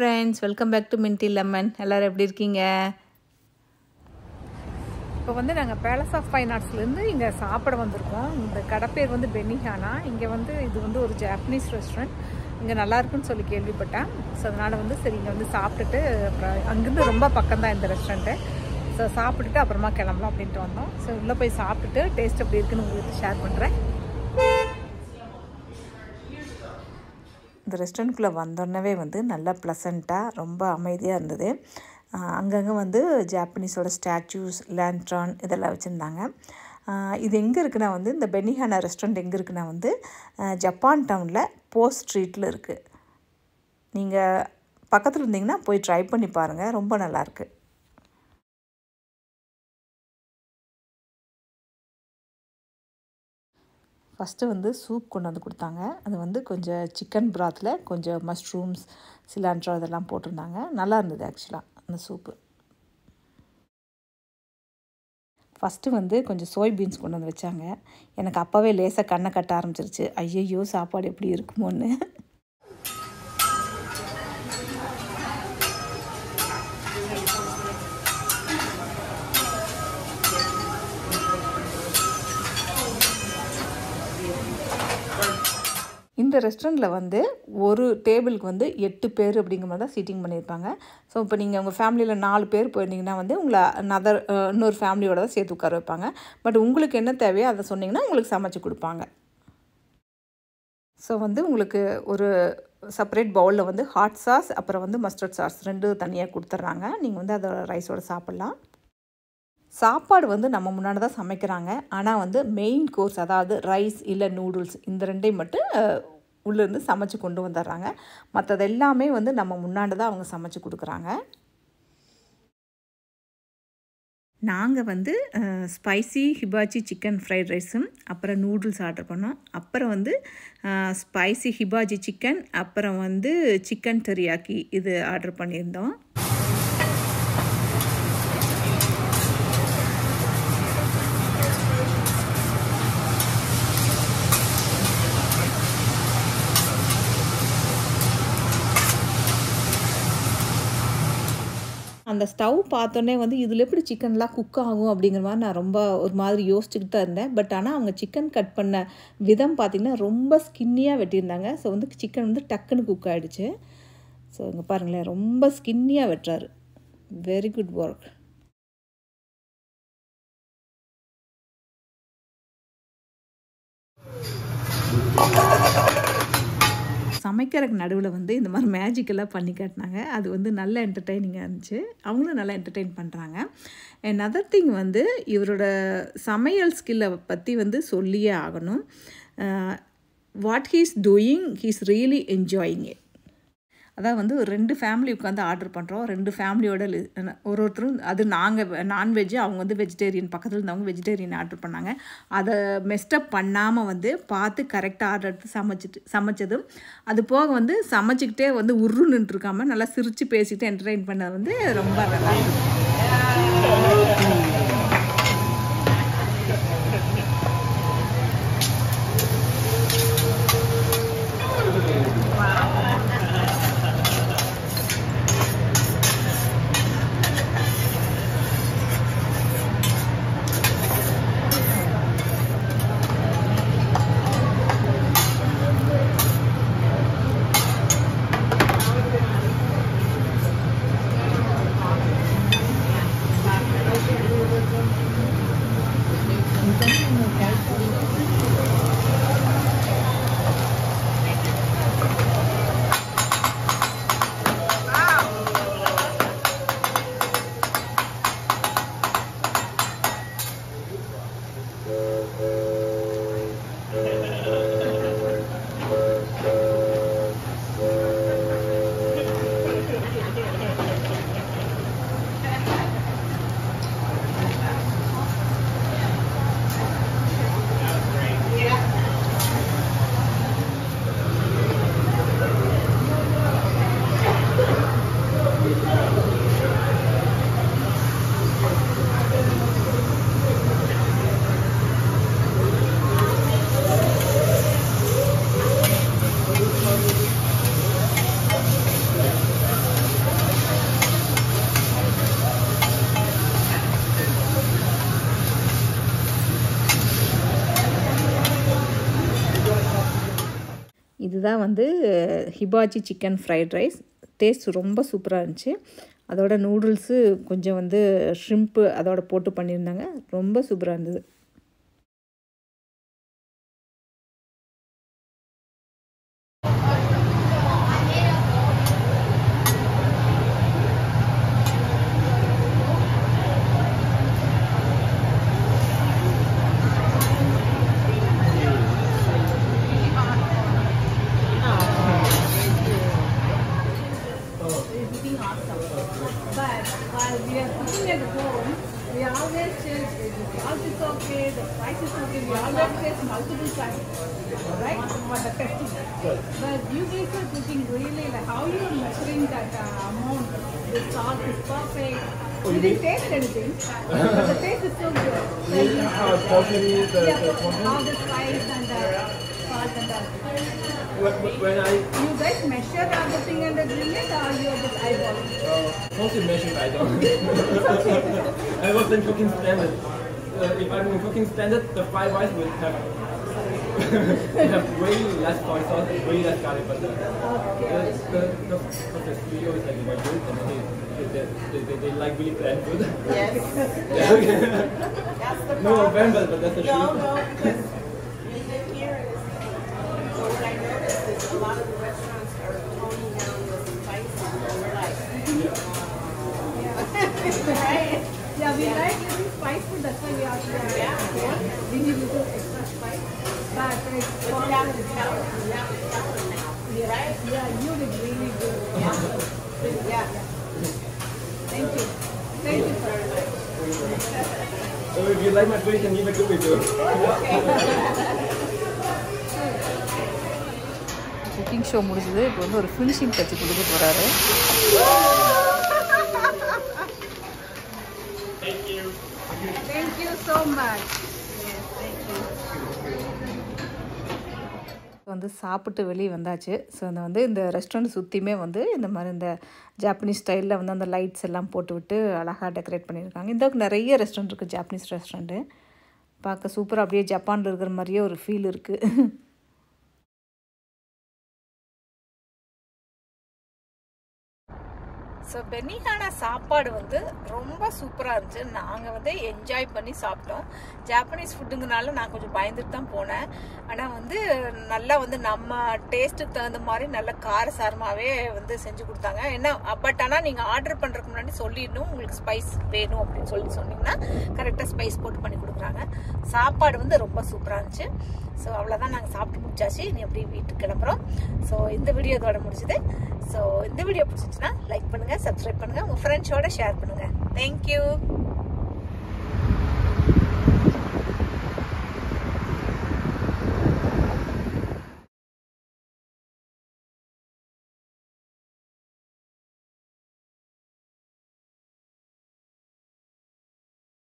Friends welcome back to Minty Lemon எல்லோரும் எப்படி இருக்கீங்க? இப்போ வந்து நாங்கள் பேலஸ் ஆஃப் ஃபைன் ஆர்ட்ஸ்லேருந்து இங்கே சாப்பிட வந்திருக்கோம். இந்த கடை பேர் வந்து பென்னிஹானா இங்கே வந்து இது வந்து ஒரு ஜாப்பனீஸ் ரெஸ்டாரண்ட் இங்கே நல்லாயிருக்குன்னு சொல்லி கேள்விப்பட்டேன். ஸோ அதனால் வந்து சரி இங்கே வந்து சாப்பிட்டுட்டு அப்புறம் அங்கேருந்து ரொம்ப பக்கம் தான் இந்த ரெஸ்டாரண்ட்டு ஸோ சாப்பிட்டுட்டு அப்புறமா கிளம்பலாம் அப்படின்ட்டு வந்தோம். ஸோ உள்ளே போய் சாப்பிட்டுட்டு டேஸ்ட் எப்படி இருக்குன்னு உங்களுக்கு ஷேர் பண்ணுறேன் இந்த ரெஸ்டாரண்ட்குள்ளே வந்தோடனே வந்து நல்லா ப்ளசண்ட்டாக ரொம்ப அமைதியாக இருந்தது. அங்கங்கே வந்து ஜாப்பனீஸோட ஸ்டாச்சூஸ் லேண்ட்ரான் இதெல்லாம் வச்சுருந்தாங்க. இது எங்கே இருக்குன்னா வந்து இந்த பெனிஹானா ரெஸ்டாரண்ட் எங்கே இருக்குன்னா வந்து ஜப்பான் டவுனில் போஸ்ட் ஸ்ட்ரீட்டில் இருக்குது நீங்கள் பக்கத்தில் இருந்தீங்கன்னா போய் ட்ரை பண்ணி பாருங்கள் ரொம்ப நல்லாயிருக்கு ஃபஸ்ட்டு வந்து சூப் கொண்டு வந்து கொடுத்தாங்க. அது வந்து கொஞ்சம் சிக்கன் ப்ராத்தில் கொஞ்சம் மஷ்ரூம்ஸ் சிலாண்ட்ரோ இதெல்லாம் போட்டிருந்தாங்க. நல்லா இருந்தது ஆக்சுவலாக அந்த சூப்பு ஃபஸ்ட்டு வந்து கொஞ்சம் சோய் பீன்ஸ் கொண்டு வந்து வச்சாங்க. எனக்கு அப்போவே லேசாக கண்ணை கட்ட ஆரம்பிச்சிருச்சு. ஐயையோ சாப்பாடு எப்படி இருக்குமோன்னு. இந்த ரெஸ்டாரண்ட்டில் வந்து ஒரு டேபிளுக்கு வந்து எட்டு பேர் அப்படிங்கிற மாதிரி தான் சீட்டிங் பண்ணியிருப்பாங்க. ஸோ இப்போ நீங்கள் உங்கள் ஃபேமிலியில் நாலு பேர் போயிருந்தீங்கன்னா வந்து உங்களை நதர் இன்னொரு ஃபேமிலியோட தான் சேர்த்து உட்கார வைப்பாங்க. பட் உங்களுக்கு என்ன தேவையோ அதை சொன்னிங்கன்னா உங்களுக்கு சமைச்சு கொடுப்பாங்க. ஸோ வந்து உங்களுக்கு ஒரு செப்பரேட் பவுலில் வந்து ஹாட் சாஸ் அப்புறம் வந்து மஸ்டர்ட் சாஸ் ரெண்டு தனியாக கொடுத்துட்றாங்க நீங்கள் வந்து அதை ரைஸோடு சாப்பிட்லாம். சாப்பாடு வந்து நம்ம முன்னாடி தான் சமைக்கிறாங்க. ஆனால் வந்து மெயின் கோர்ஸ் அதாவது ரைஸ் இல்லை நூடுல்ஸ் இந்த ரெண்டையும் மட்டும் உள்ளேருந்து சமைச்சு கொண்டு வந்துடுறாங்க. மற்றது எல்லாமே வந்து நம்ம முன்னாடி தான் அவங்க சமைச்சு கொடுக்குறாங்க. நாங்கள் வந்து ஸ்பைசி ஹிபாச்சி சிக்கன் ஃப்ரைட் ரைஸும் அப்புறம் நூடுல்ஸ் ஆர்டர் பண்ணோம். அப்புறம் வந்து ஸ்பைசி ஹிபாஜி சிக்கன் அப்புறம் வந்து சிக்கன் தெரியாக்கி இது ஆர்டர் பண்ணியிருந்தோம். அந்த ஸ்டவ் பார்த்தோன்னே வந்து இதில் எப்படி சிக்கன்லாம் குக் ஆகும்? அப்படிங்கிற மாதிரி நான் ரொம்ப ஒரு மாதிரி யோசிச்சுக்கிட்டு தான் இருந்தேன். பட் ஆனால் அவங்க சிக்கன் கட் பண்ண விதம் பார்த்திங்கன்னா ரொம்ப ஸ்கின்னியாக வெட்டியிருந்தாங்க. ஸோ வந்து சிக்கன் வந்து டக்குன்னு குக் ஆகிடுச்சு ஸோ இங்கே பாருங்களேன் ரொம்ப ஸ்கின்னியாக வெட்டுறாரு. வெரி குட் ஒர்க் சமைக்கிறதுக்கு நடுவில் வந்து இந்த மாதிரி மேஜிக்கெல்லாம் பண்ணி காட்டினாங்க. அது வந்து நல்ல என்டர்டெய்னிங்காக இருந்துச்சு. அவங்களும் நல்லா என்டர்டெயின் பண்ணுறாங்க அண்ட் அதர் திங் வந்து இவரோட சமையல் ஸ்கில்லை பற்றி வந்து சொல்லியே ஆகணும். What he's doing he's really enjoying it அதான் வந்து ரெண்டு ஃபேமிலி உட்காந்து ஆர்டர் பண்ணுறோம் ரெண்டு ஃபேமிலியோட ஒரு ஒருத்தரும் அது நாங்கள் நான்வெஜ்ஜு அவங்க வந்து வெஜிடேரியன் பக்கத்தில் இருந்தவங்க வெஜிடேரியன் ஆர்டர் பண்ணாங்க. அதை மெஸ்டப் பண்ணாமல் வந்து பார்த்து கரெக்டாக ஆர்டர் எடுத்து சமைச்சிட்டு சமைச்சதும் அது போக வந்து சமைச்சிக்கிட்டே வந்து உரு நின்றுருக்காமல் நல்லா சிரித்து பேசிக்கிட்டு என்டர்டெயின் பண்ணது வந்து ரொம்ப நல்லா இதுதான் வந்து hibachi chicken fried rice. Taste ரொம்ப சூப்பராக இருந்துச்சு. அதோட நூடுல்ஸு கொஞ்சம் வந்து ஷ்ரிம்ப்பு அதோட போட்டு பண்ணியிருந்தாங்க. ரொம்ப சூப்பராக இருந்தது. Right? For the testing. But you guys are cooking really like how you are measuring that uh, amount. The salt is perfect. We didn't taste anything, but the taste is so good. Like, How quality the, yeah, the all the spice and the salt and the. When, when I You guys measure everything and the grill it, or you are just eyeballing? uh, mostly mentioned I don't. I was in cooking standard. Uh, if I'm in cooking standard, the fried rice will have will have way less soy sauce, way less garlic butter. The the the, the, the studio is like very good, and they they, they, they, they like really bland food. Yes, yeah. that's the no problem. offense, but, but that's the No, truth. no, because we live here and it's, so what I noticed is a lot of the restaurants are toning down the spice and we're like, oh, yeah. right? Yeah, we like little spice food, that's why we are here. But you have to tell, you have to tell them now, yeah, right? yeah, you did really good. Yeah. Yeah. Thank you. Thank you very much. So if you like my food, you can leave a good review. Cooking show முடிஞ்சது இப்போ வந்து ஒரு finishing touch கொடுக்க போகிறாரு Thank you so much. வந்து சாப்பிட்டு வெளியே வந்தாச்சு. ஸோ அந்த வந்து இந்த ரெஸ்டாரண்ட் சுற்றியுமே வந்து இந்த மாதிரி இந்த ஜாப்பனீஸ் ஸ்டைலில் வந்து அந்த லைட்ஸ் எல்லாம் போட்டு விட்டு அழகாக டெக்கரேட் பண்ணியிருக்காங்க. இந்த நிறைய ரெஸ்டாரண்ட் இருக்குது ஜாப்பனீஸ் ரெஸ்டாரண்ட்டு பார்க்க சூப்பராக அப்படியே ஜப்பானில் இருக்கிற மாதிரியே ஒரு ஃபீல் இருக்குது ஸோ பெனிகானா சாப்பாடு வந்து ரொம்ப சூப்பராக இருந்துச்சு. நாங்கள் வந்து என்ஜாய் பண்ணி சாப்பிட்டோம். ஜாப்பனீஸ் ஃபுட்டுங்கனால நான் கொஞ்சம் பயந்துட்டு தான் போனேன். ஆனால் வந்து நல்லா வந்து நம்ம டேஸ்ட்டுக்கு தகுந்த மாதிரி நல்ல காரசாரமாகவே வந்து செஞ்சு கொடுத்தாங்க. என்ன பட் ஆனால் நீங்கள் ஆர்டர் பண்ணுறதுக்கு முன்னாடி சொல்லிடணும். உங்களுக்கு ஸ்பைஸ் வேணும் அப்படின்னு சொல்லி சொன்னீங்கன்னா கரெக்டாக ஸ்பைஸ் போட்டு பண்ணி கொடுக்குறாங்க. சாப்பாடு வந்து ரொம்ப சூப்பராக இருந்துச்சு. ஸோ அவ்வளோதான் நாங்கள் சாப்பிட்டு முடிச்சாச்சு. இனி அப்படியே வீட்டுக்கு கிளம்புறோம். ஸோ இந்த வீடியோ இதோட முடிச்சுது ஸோ இந்த வீடியோ பிடிச்சிச்சுன்னா லைக் பண்ணுங்கள் சப்ஸ்கிரைப் பண்ணுங்கள் உங்கள் ஃப்ரெண்ட்ஸோட ஷேர் பண்ணுங்கள் தேங்க்யூ